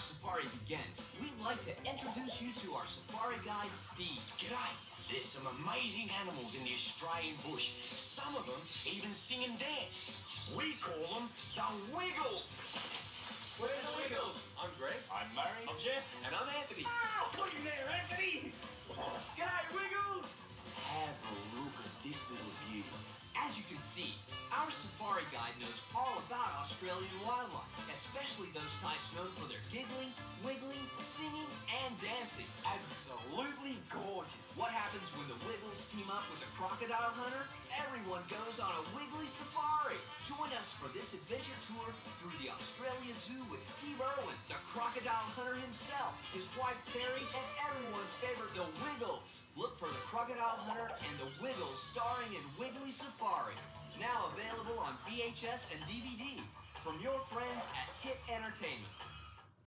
safari begins, we'd like to introduce you to our safari guide, Steve. G'day. There's some amazing animals in the Australian bush. Some of them even sing and dance. We call them the Wiggles. Where's the Wiggles? I'm Greg. I'm Murray. I'm Jeff. And I'm Anthony. Oh, look in there, Anthony! G'day, Wiggles! Have a look at this little beauty. As you can see, our safari guide knows all about Australian wildlife, especially those types known for their giggling, wiggling, singing, and dancing. Absolutely gorgeous. What happens when the Wiggles team up with a crocodile hunter? Everyone goes on a wiggly safari. Join us for this adventure tour through the Australia Zoo with Steve Irwin, the crocodile hunter himself, his wife Terri, and everyone's favorite, the Wiggles. Look for the crocodile hunter and the Wiggles starring in Wiggly Safari. Now available on VHS and DVD from your friends at Hit Entertainment.